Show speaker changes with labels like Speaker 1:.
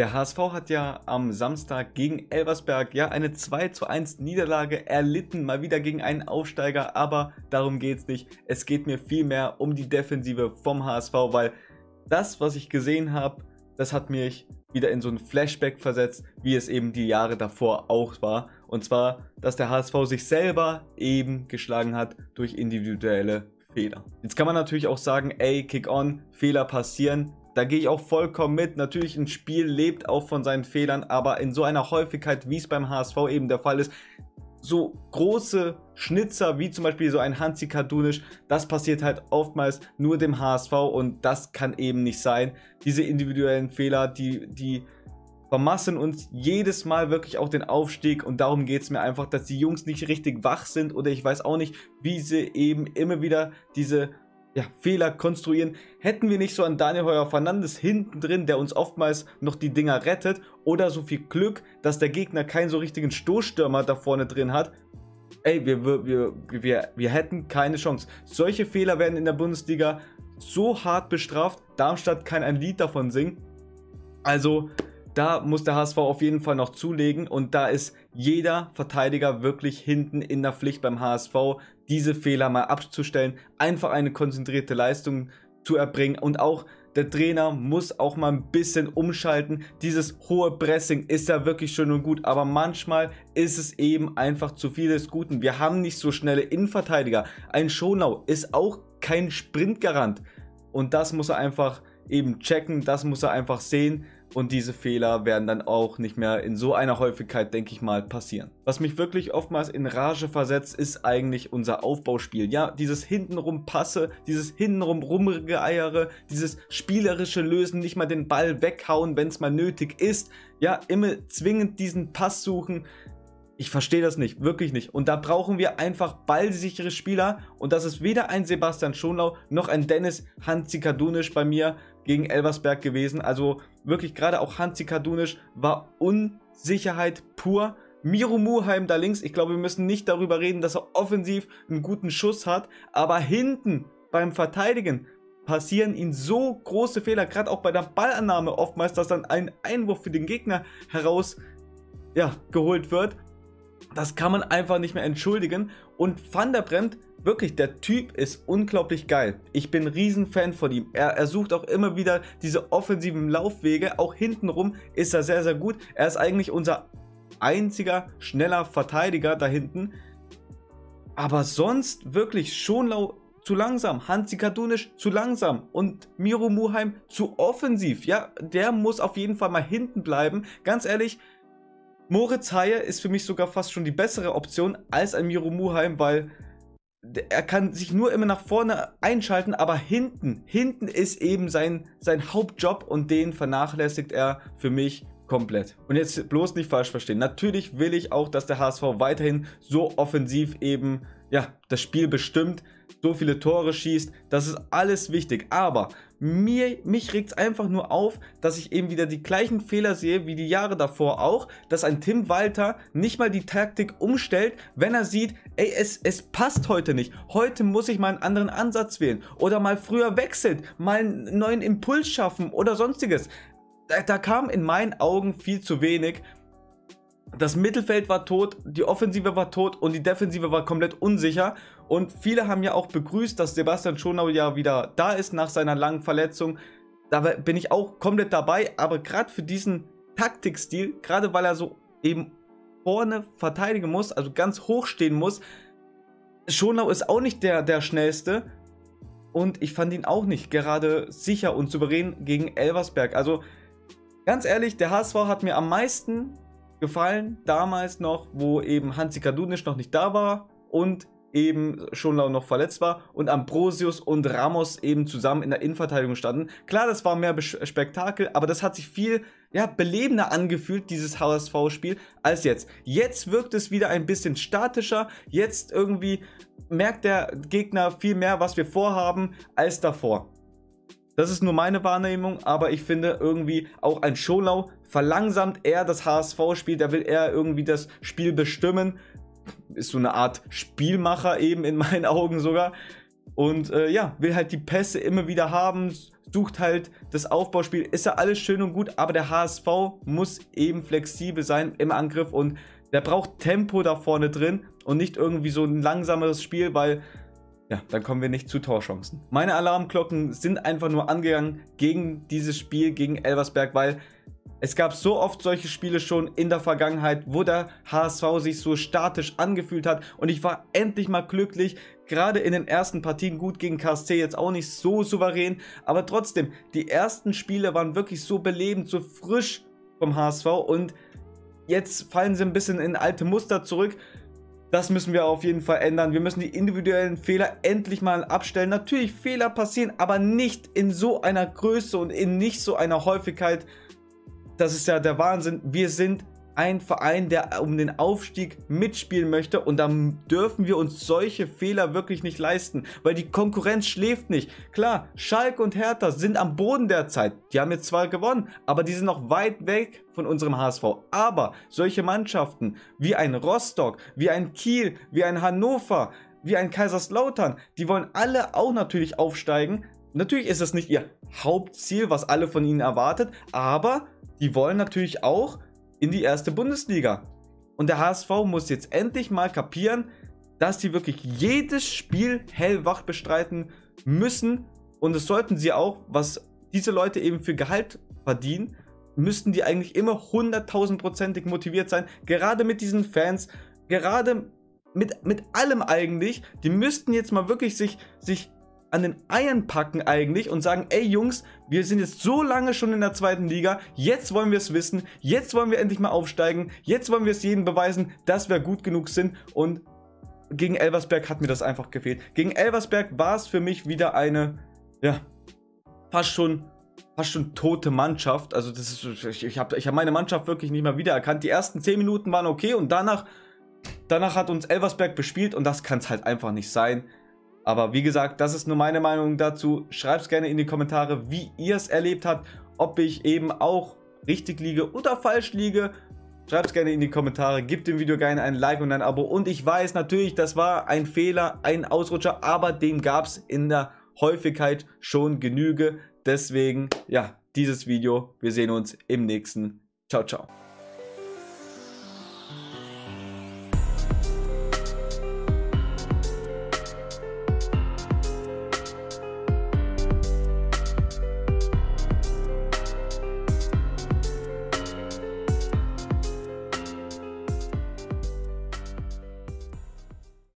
Speaker 1: Der HSV hat ja am Samstag gegen Elversberg ja eine 2 zu 1 Niederlage erlitten, mal wieder gegen einen Aufsteiger, aber darum geht es nicht. Es geht mir vielmehr um die Defensive vom HSV, weil das, was ich gesehen habe, das hat mich wieder in so ein Flashback versetzt, wie es eben die Jahre davor auch war. Und zwar, dass der HSV sich selber eben geschlagen hat durch individuelle Fehler. Jetzt kann man natürlich auch sagen, ey, Kick on, Fehler passieren. Da gehe ich auch vollkommen mit. Natürlich, ein Spiel lebt auch von seinen Fehlern, aber in so einer Häufigkeit, wie es beim HSV eben der Fall ist, so große Schnitzer wie zum Beispiel so ein Hansi Kadunisch, das passiert halt oftmals nur dem HSV und das kann eben nicht sein. Diese individuellen Fehler, die, die vermassen uns jedes Mal wirklich auch den Aufstieg und darum geht es mir einfach, dass die Jungs nicht richtig wach sind oder ich weiß auch nicht, wie sie eben immer wieder diese ja, Fehler konstruieren. Hätten wir nicht so einen Daniel Heuer Fernandes hinten drin, der uns oftmals noch die Dinger rettet, oder so viel Glück, dass der Gegner keinen so richtigen Stoßstürmer da vorne drin hat, ey, wir, wir, wir, wir hätten keine Chance. Solche Fehler werden in der Bundesliga so hart bestraft. Darmstadt kann ein Lied davon singen. Also, da muss der HSV auf jeden Fall noch zulegen und da ist jeder Verteidiger wirklich hinten in der Pflicht beim HSV, diese Fehler mal abzustellen, einfach eine konzentrierte Leistung zu erbringen und auch der Trainer muss auch mal ein bisschen umschalten. Dieses hohe Pressing ist ja wirklich schön und gut, aber manchmal ist es eben einfach zu viel des Guten. Wir haben nicht so schnelle Innenverteidiger. Ein Schonau ist auch kein Sprintgarant und das muss er einfach eben checken, das muss er einfach sehen und diese Fehler werden dann auch nicht mehr in so einer Häufigkeit, denke ich mal, passieren. Was mich wirklich oftmals in Rage versetzt, ist eigentlich unser Aufbauspiel. Ja, dieses hintenrum Passe, dieses hintenrum Rumgeeiere, dieses spielerische Lösen, nicht mal den Ball weghauen, wenn es mal nötig ist. Ja, immer zwingend diesen Pass suchen. Ich verstehe das nicht, wirklich nicht. Und da brauchen wir einfach ballsichere Spieler. Und das ist weder ein Sebastian Schonlau noch ein Dennis Hanzi Kadunisch bei mir gegen Elversberg gewesen. Also wirklich gerade auch Hanzi Kadunisch war Unsicherheit pur. Miro Muheim da links, ich glaube, wir müssen nicht darüber reden, dass er offensiv einen guten Schuss hat. Aber hinten beim Verteidigen passieren ihm so große Fehler, gerade auch bei der Ballannahme oftmals, dass dann ein Einwurf für den Gegner heraus ja, wird. Das kann man einfach nicht mehr entschuldigen. Und Van der Bremt, wirklich, der Typ ist unglaublich geil. Ich bin ein Riesenfan von ihm. Er, er sucht auch immer wieder diese offensiven Laufwege. Auch hintenrum ist er sehr, sehr gut. Er ist eigentlich unser einziger schneller Verteidiger da hinten. Aber sonst wirklich Schonlau zu langsam, Hansi Kadunisch zu langsam und Miro Muheim zu offensiv. Ja, der muss auf jeden Fall mal hinten bleiben. Ganz ehrlich, Moritz Haie ist für mich sogar fast schon die bessere Option als ein Miro Muheim, weil er kann sich nur immer nach vorne einschalten, aber hinten, hinten ist eben sein, sein Hauptjob und den vernachlässigt er für mich komplett. Und jetzt bloß nicht falsch verstehen. Natürlich will ich auch, dass der HSV weiterhin so offensiv eben, ja, das Spiel bestimmt, so viele Tore schießt. Das ist alles wichtig. Aber mir, mich regt es einfach nur auf, dass ich eben wieder die gleichen Fehler sehe wie die Jahre davor auch, dass ein Tim Walter nicht mal die Taktik umstellt, wenn er sieht, ey, es, es passt heute nicht. Heute muss ich mal einen anderen Ansatz wählen oder mal früher wechselt, mal einen neuen Impuls schaffen oder sonstiges. Da, da kam in meinen Augen viel zu wenig das Mittelfeld war tot, die Offensive war tot und die Defensive war komplett unsicher. Und viele haben ja auch begrüßt, dass Sebastian Schonau ja wieder da ist nach seiner langen Verletzung. Da bin ich auch komplett dabei. Aber gerade für diesen Taktikstil, gerade weil er so eben vorne verteidigen muss, also ganz hoch stehen muss, Schonau ist auch nicht der, der schnellste. Und ich fand ihn auch nicht gerade sicher und souverän gegen Elversberg. Also ganz ehrlich, der HSV hat mir am meisten gefallen, damals noch, wo eben Hansi Kadunisch noch nicht da war und eben schon noch verletzt war und Ambrosius und Ramos eben zusammen in der Innenverteidigung standen. Klar, das war mehr Spektakel, aber das hat sich viel ja, belebender angefühlt, dieses HSV-Spiel, als jetzt. Jetzt wirkt es wieder ein bisschen statischer, jetzt irgendwie merkt der Gegner viel mehr, was wir vorhaben, als davor. Das ist nur meine Wahrnehmung, aber ich finde irgendwie auch ein Scholau verlangsamt er das HSV-Spiel, da will er irgendwie das Spiel bestimmen. Ist so eine Art Spielmacher eben in meinen Augen sogar. Und äh, ja, will halt die Pässe immer wieder haben, sucht halt das Aufbauspiel, ist ja alles schön und gut, aber der HSV muss eben flexibel sein im Angriff und der braucht Tempo da vorne drin und nicht irgendwie so ein langsameres Spiel, weil ja, dann kommen wir nicht zu Torchancen. Meine Alarmglocken sind einfach nur angegangen gegen dieses Spiel, gegen Elversberg, weil es gab so oft solche Spiele schon in der Vergangenheit, wo der HSV sich so statisch angefühlt hat und ich war endlich mal glücklich, gerade in den ersten Partien gut gegen KSC jetzt auch nicht so souverän, aber trotzdem, die ersten Spiele waren wirklich so belebend, so frisch vom HSV und jetzt fallen sie ein bisschen in alte Muster zurück. Das müssen wir auf jeden Fall ändern. Wir müssen die individuellen Fehler endlich mal abstellen. Natürlich Fehler passieren, aber nicht in so einer Größe und in nicht so einer Häufigkeit. Das ist ja der Wahnsinn. Wir sind ein Verein, der um den Aufstieg mitspielen möchte und dann dürfen wir uns solche Fehler wirklich nicht leisten, weil die Konkurrenz schläft nicht. Klar, Schalke und Hertha sind am Boden der Zeit. Die haben jetzt zwar gewonnen, aber die sind noch weit weg von unserem HSV. Aber solche Mannschaften wie ein Rostock, wie ein Kiel, wie ein Hannover, wie ein Kaiserslautern, die wollen alle auch natürlich aufsteigen. Natürlich ist das nicht ihr Hauptziel, was alle von ihnen erwartet, aber die wollen natürlich auch in die erste Bundesliga. Und der HSV muss jetzt endlich mal kapieren, dass die wirklich jedes Spiel hellwach bestreiten müssen. Und das sollten sie auch, was diese Leute eben für Gehalt verdienen, müssten die eigentlich immer hunderttausendprozentig motiviert sein. Gerade mit diesen Fans, gerade mit, mit allem eigentlich. Die müssten jetzt mal wirklich sich, sich an den Eiern packen eigentlich und sagen, ey Jungs, wir sind jetzt so lange schon in der zweiten Liga, jetzt wollen wir es wissen, jetzt wollen wir endlich mal aufsteigen, jetzt wollen wir es jedem beweisen, dass wir gut genug sind und gegen Elversberg hat mir das einfach gefehlt. Gegen Elversberg war es für mich wieder eine, ja, fast schon, fast schon tote Mannschaft. Also das ist, ich, ich habe ich hab meine Mannschaft wirklich nicht mehr wiedererkannt. Die ersten 10 Minuten waren okay und danach, danach hat uns Elversberg bespielt und das kann es halt einfach nicht sein. Aber wie gesagt, das ist nur meine Meinung dazu. Schreibt es gerne in die Kommentare, wie ihr es erlebt habt, ob ich eben auch richtig liege oder falsch liege. Schreibt es gerne in die Kommentare, gebt dem Video gerne ein Like und ein Abo. Und ich weiß natürlich, das war ein Fehler, ein Ausrutscher, aber den gab es in der Häufigkeit schon Genüge. Deswegen, ja, dieses Video. Wir sehen uns im nächsten. Ciao, ciao.